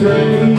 strength.